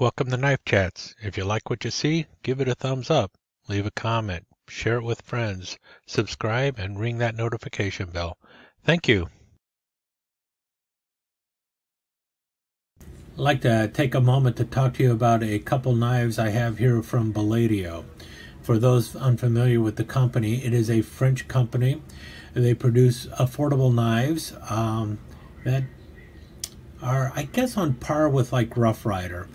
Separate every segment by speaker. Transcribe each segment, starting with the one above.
Speaker 1: Welcome to Knife Chats. If you like what you see, give it a thumbs up, leave a comment, share it with friends, subscribe, and ring that notification bell. Thank you.
Speaker 2: I'd like to take a moment to talk to you about a couple knives I have here from Baladeo. For those unfamiliar with the company, it is a French company. They produce affordable knives um, that are, I guess, on par with like Rough Rider.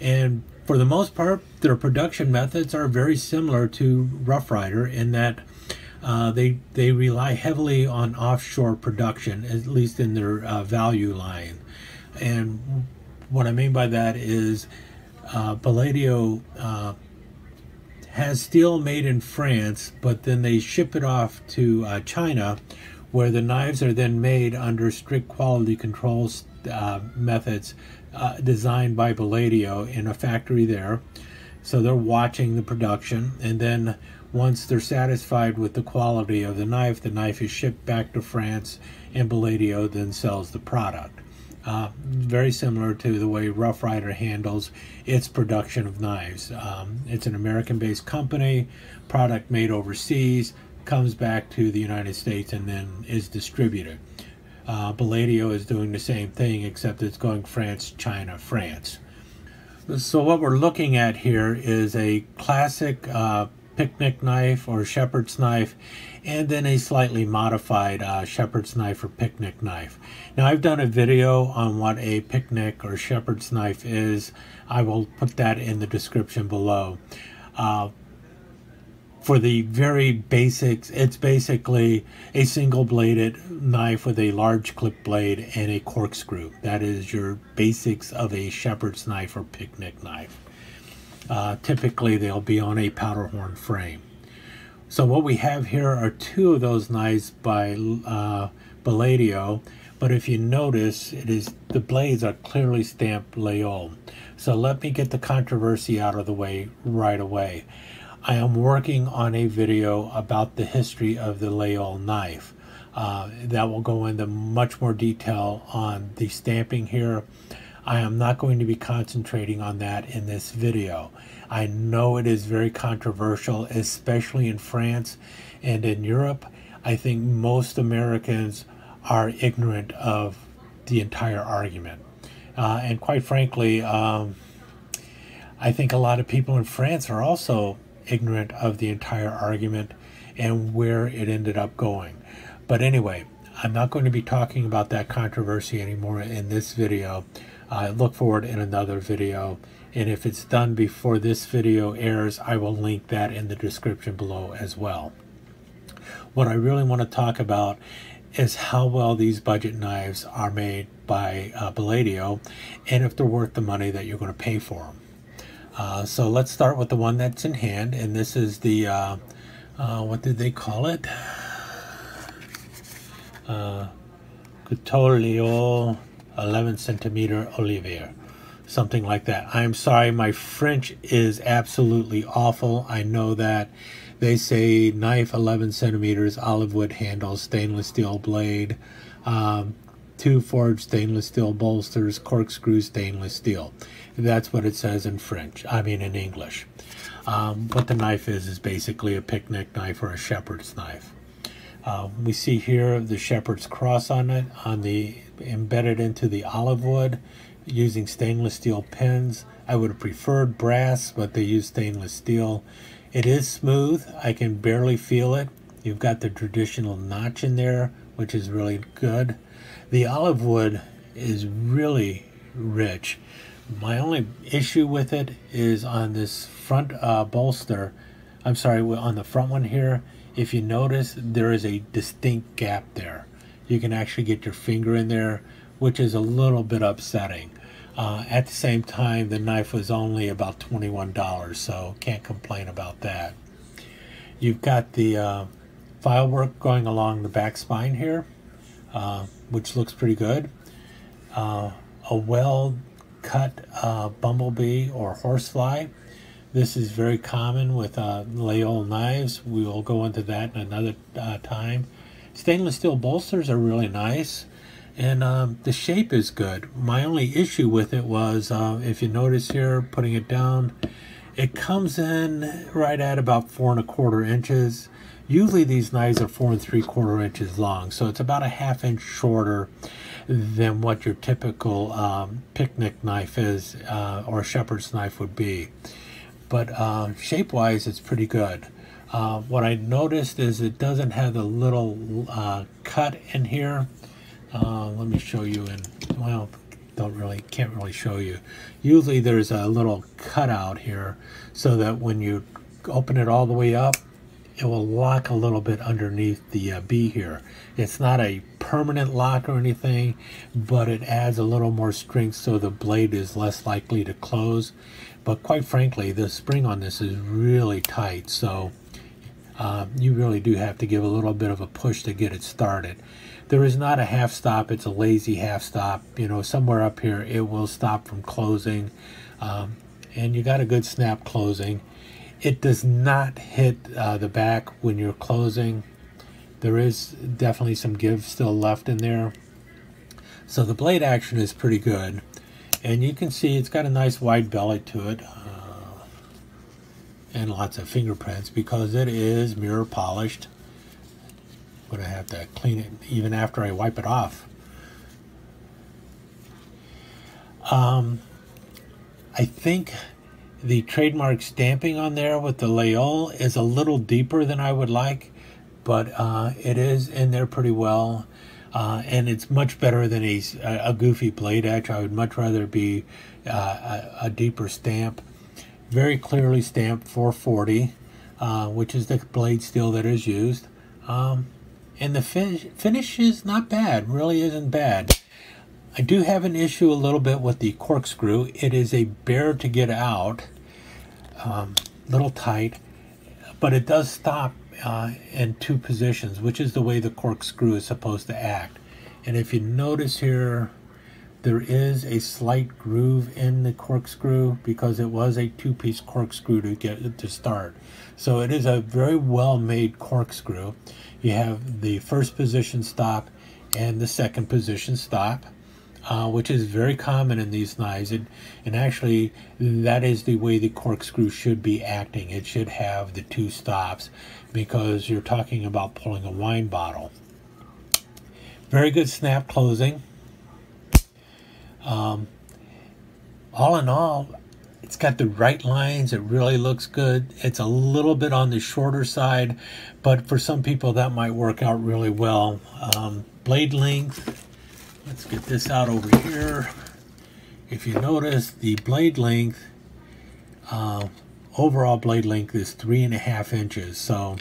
Speaker 2: And for the most part, their production methods are very similar to Rough Rider in that uh, they they rely heavily on offshore production, at least in their uh, value line. And what I mean by that is uh, Baladeo uh, has steel made in France, but then they ship it off to uh, China, where the knives are then made under strict quality control uh, methods uh, designed by Baladeo in a factory there. So they're watching the production, and then once they're satisfied with the quality of the knife, the knife is shipped back to France, and Baladeo then sells the product. Uh, very similar to the way Rough Rider handles its production of knives. Um, it's an American based company, product made overseas, comes back to the United States, and then is distributed. Uh, Baladeo is doing the same thing, except it's going France, China, France. So what we're looking at here is a classic uh, picnic knife or shepherd's knife, and then a slightly modified uh, shepherd's knife or picnic knife. Now I've done a video on what a picnic or shepherd's knife is. I will put that in the description below. Uh, for the very basics, it's basically a single bladed knife with a large clip blade and a corkscrew. That is your basics of a shepherd's knife or picnic knife. Uh, typically, they'll be on a powder horn frame. So what we have here are two of those knives by uh, Baladeo, but if you notice, it is the blades are clearly stamped Laguiole. So let me get the controversy out of the way right away. I am working on a video about the history of the Laguiole knife. Uh, that will go into much more detail on the stamping here. I am not going to be concentrating on that in this video. I know it is very controversial, especially in France and in Europe. I think most Americans are ignorant of the entire argument. Uh, and quite frankly, um, I think a lot of people in France are also ignorant of the entire argument and where it ended up going. But anyway, I'm not going to be talking about that controversy anymore in this video. I look forward in another video. And if it's done before this video airs, I will link that in the description below as well. What I really want to talk about is how well these budget knives are made by uh, and if they're worth the money that you're going to pay for them. Uh, so let's start with the one that's in hand, and this is the, uh, uh, what did they call it? Uh, Couteau 11 centimeter Olivier, something like that. I'm sorry, my French is absolutely awful. I know that. They say knife 11 centimeters, olive wood handle, stainless steel blade, um, two forged stainless steel bolsters, corkscrew stainless steel. That's what it says in French, I mean in English. Um, what the knife is, is basically a picnic knife or a shepherd's knife. Uh, we see here the shepherd's cross on it, on the embedded into the olive wood using stainless steel pins. I would have preferred brass, but they use stainless steel. It is smooth. I can barely feel it. You've got the traditional notch in there, which is really good. The olive wood is really rich. My only issue with it is on this front uh, bolster. I'm sorry, on the front one here. If you notice, there is a distinct gap there. You can actually get your finger in there, which is a little bit upsetting. Uh, at the same time, the knife was only about $21, so can't complain about that. You've got the uh, file work going along the back spine here, uh, which looks pretty good. Uh, a well cut uh, bumblebee or horsefly. This is very common with uh, Laguiole knives. We will go into that in another uh, time. Stainless steel bolsters are really nice. and um, the shape is good. My only issue with it was, uh, if you notice here, putting it down, it comes in right at about four and a quarter inches. Usually these knives are four and three quarter inches long, so it's about a half inch shorter than what your typical um, picnic knife is uh, or shepherd's knife would be. But uh, shape-wise, it's pretty good. Uh, what I noticed is it doesn't have the little uh, cut in here uh, let me show you in, well, don't really, can't really show you. Usually there's a little cutout here so that when you open it all the way up, it will lock a little bit underneath the uh, B here. It's not a permanent lock or anything, but it adds a little more strength so the blade is less likely to close. But quite frankly, the spring on this is really tight, so uh, you really do have to give a little bit of a push to get it started. There is not a half stop it's a lazy half stop. You know somewhere up here it will stop from closing um, and you got a good snap closing. It does not hit uh, the back when you're closing. There is definitely some give still left in there. So the blade action is pretty good and you can see it's got a nice wide belly to it. uh, and lots of fingerprints because it is mirror polished going to have to clean it even after I wipe it off. Um, I think the trademark stamping on there with the Laguiole is a little deeper than I would like, but uh, it is in there pretty well. Uh, and it's much better than a, a goofy blade edge. I would much rather be uh, a, a, deeper stamp. Very clearly stamped 440, uh, which is the blade steel that is used. Um, and the finish, finish is not bad, really isn't bad. I do have an issue a little bit with the corkscrew. It is a bear to get out, um, little tight, but it does stop uh, in two positions, which is the way the corkscrew is supposed to act. And if you notice here, there is a slight groove in the corkscrew because it was a two-piece corkscrew to get it to start. So it is a very well-made corkscrew you have the first position stop and the second position stop, uh, which is very common in these knives. And, and actually, that is the way the corkscrew should be acting. It should have the two stops because you're talking about pulling a wine bottle. Very good snap closing. Um, all in all, it's got the right lines. It really looks good. It's a little bit on the shorter side, but for some people that might work out really well. Um, blade length. Let's get this out over here. If you notice, the blade length, uh, overall blade length is three and a half inches. So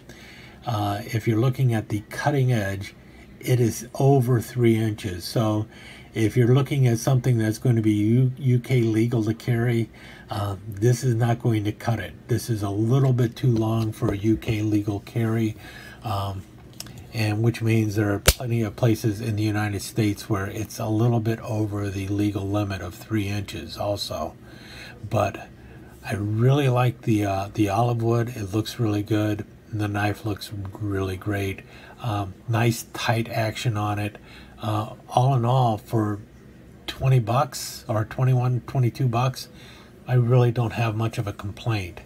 Speaker 2: uh, if you're looking at the cutting edge, it is over three inches. So if you're looking at something that's going to be U UK legal to carry, uh, this is not going to cut it. This is a little bit too long for a UK legal carry, um, and which means there are plenty of places in the United States where it's a little bit over the legal limit of three inches also. But I really like the uh, the olive wood. It looks really good. The knife looks really great. Um, nice tight action on it uh, all in all, for 20 bucks or 21, 22 bucks, I really don't have much of a complaint.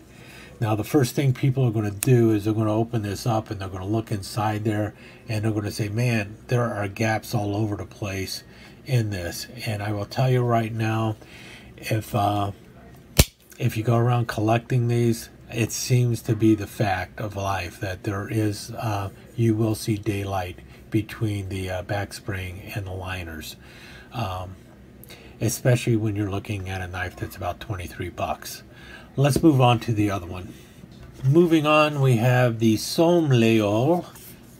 Speaker 2: Now, the first thing people are going to do is they're going to open this up and they're going to look inside there and they're going to say, man, there are gaps all over the place in this. And I will tell you right now, if uh, if you go around collecting these, it seems to be the fact of life that there is, uh, you will see daylight between the uh, back spring and the liners. Um, especially when you're looking at a knife that's about 23 bucks. Let's move on to the other one. Moving on, we have the Somme Laguiole,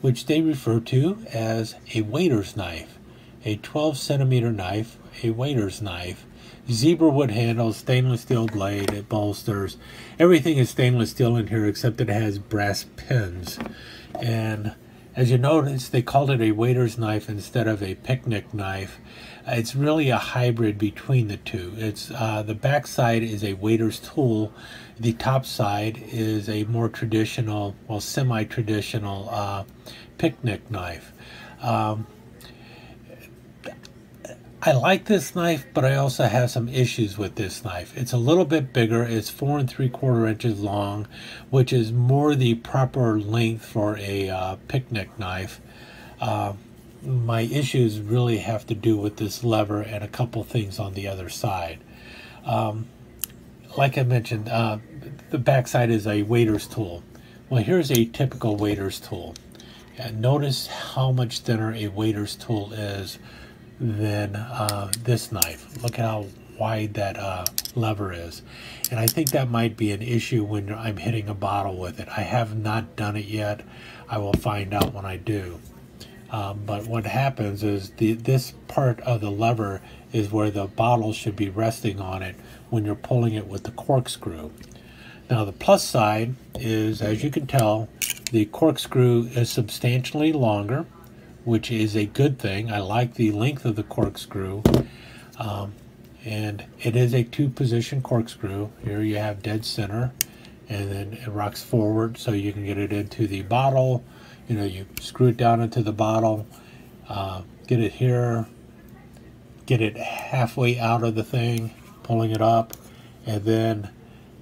Speaker 2: which they refer to as a waiter's knife. A 12 centimeter knife, a waiter's knife. Zebra wood handle, stainless steel blade, it bolsters. Everything is stainless steel in here except it has brass pins. And as you notice, they called it a waiter's knife instead of a picnic knife. It's really a hybrid between the two. It's uh, the back side is a waiter's tool. The top side is a more traditional, well, semi-traditional uh, picnic knife. Um, I like this knife, but I also have some issues with this knife. It's a little bit bigger. It's four and three quarter inches long, which is more the proper length for a uh, picnic knife. Uh, my issues really have to do with this lever and a couple things on the other side. Um, like I mentioned, uh, the backside is a waiter's tool. Well, here's a typical waiter's tool. And notice how much thinner a waiter's tool is than uh, this knife. Look at how wide that uh, lever is. And I think that might be an issue when I'm hitting a bottle with it. I have not done it yet. I will find out when I do. Um, but what happens is the, this part of the lever is where the bottle should be resting on it when you're pulling it with the corkscrew. Now the plus side is, as you can tell, the corkscrew is substantially longer, which is a good thing. I like the length of the corkscrew. Um, and it is a two-position corkscrew. Here you have dead center, and then it rocks forward so you can get it into the bottle. You know, you screw it down into the bottle, uh, get it here, get it halfway out of the thing, pulling it up, and then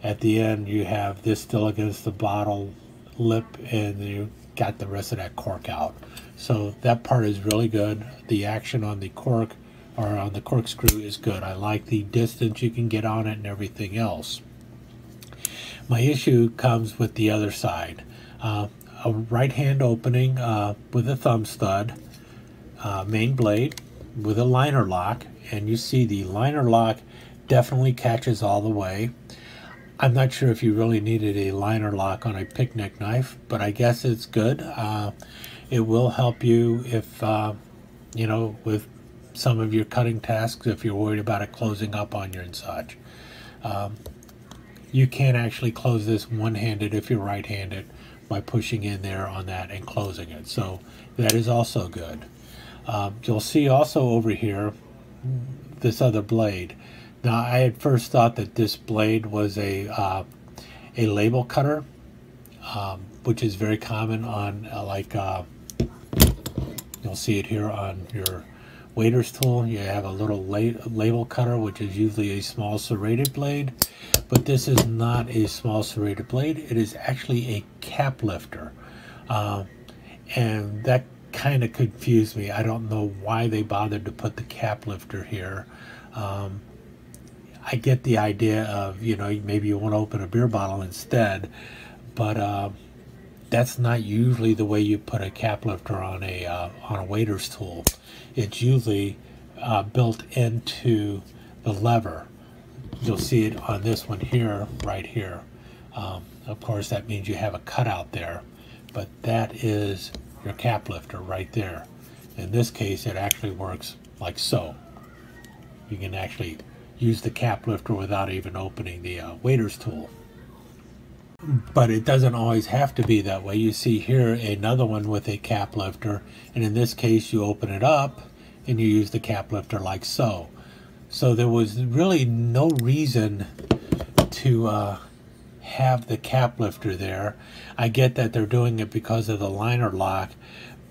Speaker 2: at the end you have this still against the bottle lip and you got the rest of that cork out. So that part is really good. The action on the cork or on the corkscrew is good. I like the distance you can get on it and everything else. My issue comes with the other side. Uh, a right hand opening uh, with a thumb stud, uh, main blade with a liner lock, and you see the liner lock definitely catches all the way. I'm not sure if you really needed a liner lock on a picnic knife, but I guess it's good. Uh, it will help you if, uh, you know, with some of your cutting tasks, if you're worried about it closing up on you and such. Um, you can actually close this one-handed if you're right-handed by pushing in there on that and closing it. So that is also good. Um, you'll see also over here this other blade. Now, I had first thought that this blade was a uh, a label cutter, um, which is very common on uh, like uh, you'll see it here on your waiter's tool. You have a little la label cutter, which is usually a small serrated blade, but this is not a small serrated blade. It is actually a cap lifter, uh, and that kind of confused me. I don't know why they bothered to put the cap lifter here. Um, I get the idea of, you know, maybe you want to open a beer bottle instead, but uh, that's not usually the way you put a cap lifter on a, uh, on a waiter's tool. It's usually uh, built into the lever. You'll see it on this one here, right here. Um, of course, that means you have a cutout there, but that is your cap lifter right there. In this case, it actually works like so. You can actually use the cap lifter without even opening the uh, waiter's tool. But it doesn't always have to be that way. You see here another one with a cap lifter, and in this case you open it up and you use the cap lifter like so. So there was really no reason to uh, have the cap lifter there. I get that they're doing it because of the liner lock,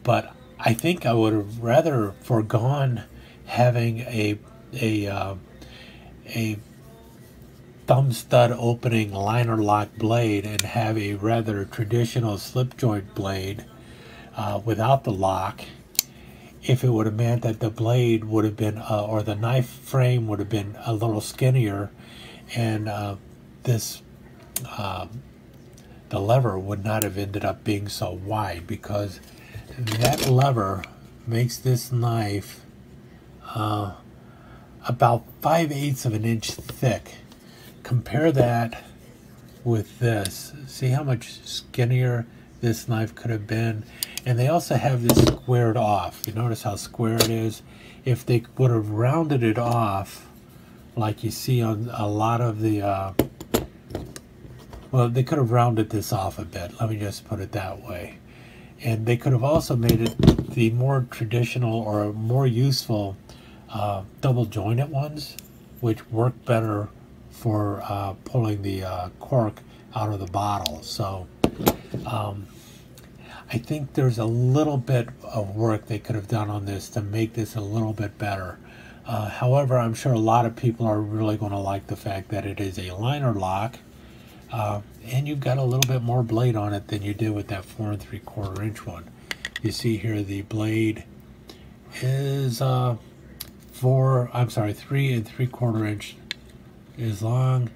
Speaker 2: but I think I would have rather foregone having a a uh, a thumb stud opening liner lock blade and have a rather traditional slip joint blade uh, without the lock if it would have meant that the blade would have been uh, or the knife frame would have been a little skinnier and uh, this uh, the lever would not have ended up being so wide because that lever makes this knife uh, about 5 eighths of an inch thick. Compare that with this. See how much skinnier this knife could have been. And they also have this squared off. You notice how square it is? If they would have rounded it off, like you see on a lot of the, uh, well, they could have rounded this off a bit. Let me just put it that way. And they could have also made it the more traditional or more useful uh, double jointed ones, which work better for uh, pulling the uh, cork out of the bottle. So um, I think there's a little bit of work they could have done on this to make this a little bit better. Uh, however, I'm sure a lot of people are really going to like the fact that it is a liner lock uh, and you've got a little bit more blade on it than you did with that four and three quarter inch one. You see here the blade is uh, four, I'm sorry, three and three quarter inch is long.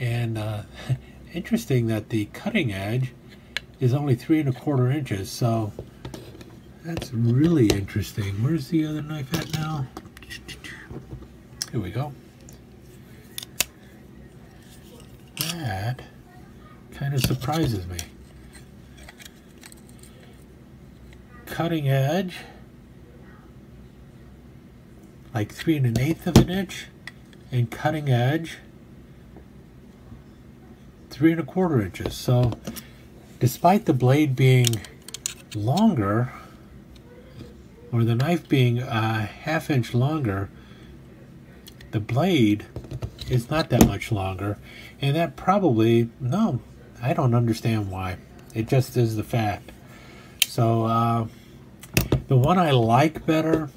Speaker 2: And uh, interesting that the cutting edge is only three and a quarter inches so that's really interesting. Where's the other knife at now? Here we go. That kind of surprises me. Cutting edge like three and an eighth of an inch and cutting edge three and a quarter inches. So despite the blade being longer, or the knife being a half inch longer, the blade is not that much longer. And that probably, no, I don't understand why. It just is the fact. So uh, the one I like better,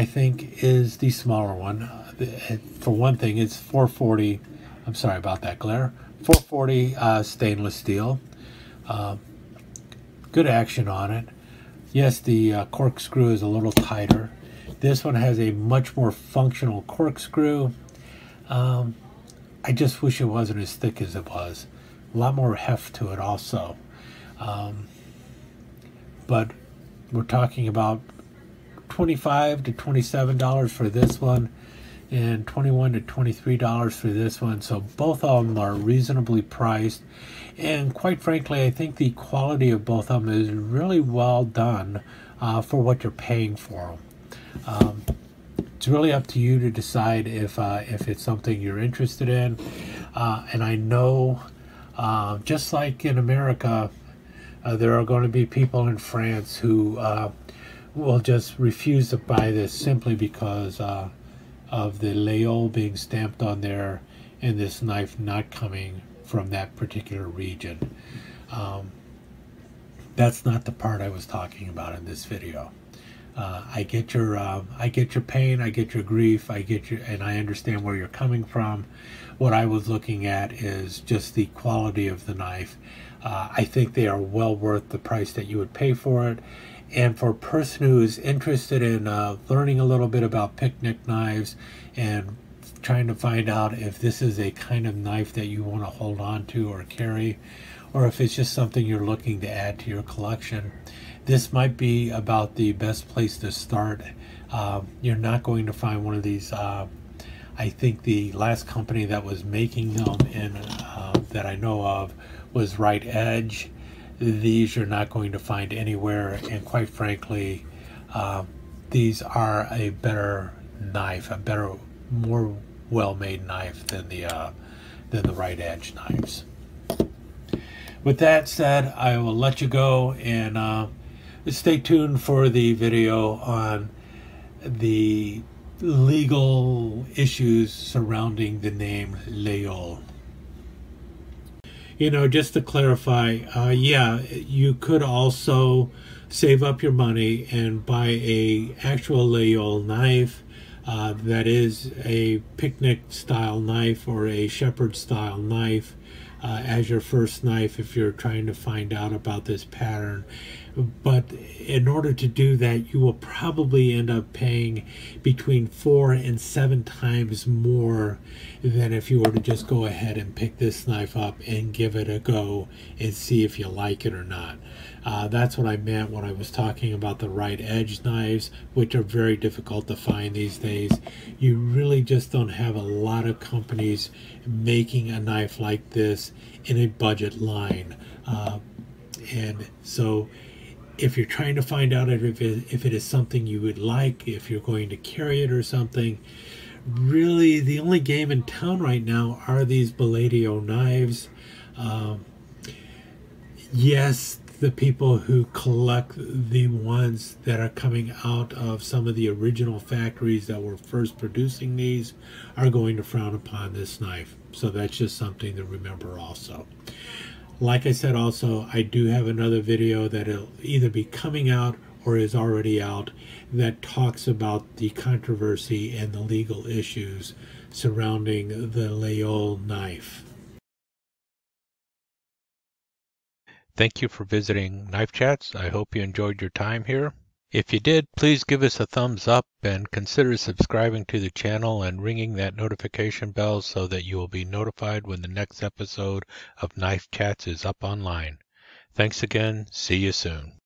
Speaker 2: I think, is the smaller one. For one thing, it's 440. I'm sorry about that glare. 440 uh, stainless steel. Uh, good action on it. Yes, the uh, corkscrew is a little tighter. This one has a much more functional corkscrew. Um, I just wish it wasn't as thick as it was. A lot more heft to it also. Um, but we're talking about 25 to $27 for this one and 21 to 23 dollars for this one. So both of them are reasonably priced. And quite frankly i think the quality of both of them is really well done uh, for what you're paying for them um, it's really up to you to decide if uh, if it's something you're interested in. Uh, and i know uh, just like in america uh, there are going to be people in france who uh, will just refuse to buy this simply because of the Laguiole being stamped on there and this knife not coming from that particular region. Um, that's not the part I was talking about in this video. Uh, I get your uh, I get your pain, I get your grief, I get your and I understand where you're coming from. What I was looking at is just the quality of the knife. Uh, I think they are well worth the price that you would pay for it. And for a person who is interested in uh, learning a little bit about picnic knives and trying to find out if this is a kind of knife that you want to hold on to or carry, or if it's just something you're looking to add to your collection, this might be about the best place to start. Uh, you're not going to find one of these. Uh, I think the last company that was making them uh, that I know of was Rite Edge these you're not going to find anywhere and quite frankly uh, these are a better knife a better more well-made knife than the uh, than the right edge knives. With that said I will let you go and uh, stay tuned for the video on the legal issues surrounding the name Laguiole you know, just to clarify, uh, yeah, you could also save up your money and buy a actual Laguiole knife uh, that is a picnic style knife or a shepherd style knife uh, as your first knife if you're trying to find out about this pattern. But in order to do that, you will probably end up paying between four and seven times more than if you were to just go ahead and pick this knife up and give it a go and see if you like it or not. Uh, that's what I meant when I was talking about the right edge knives, which are very difficult to find these days. You really just don't have a lot of companies making a knife like this in a budget line. Uh, and so if you're trying to find out if it, if it is something you would like, if you're going to carry it or something, really the only game in town right now are these Baladeo knives. Um, yes, the people who collect the ones that are coming out of some of the original factories that were first producing these are going to frown upon this knife. So that's just something to remember also. Like I said also, I do have another video that'll either be coming out or is already out that talks about the controversy and the legal issues surrounding the Laguiole knife.
Speaker 1: Thank you for visiting Knife Chats. I hope you enjoyed your time here. If you did, please give us a thumbs up and consider subscribing to the channel and ringing that notification bell so that you will be notified when the next episode of Knife Chats is up online. Thanks again. See you soon.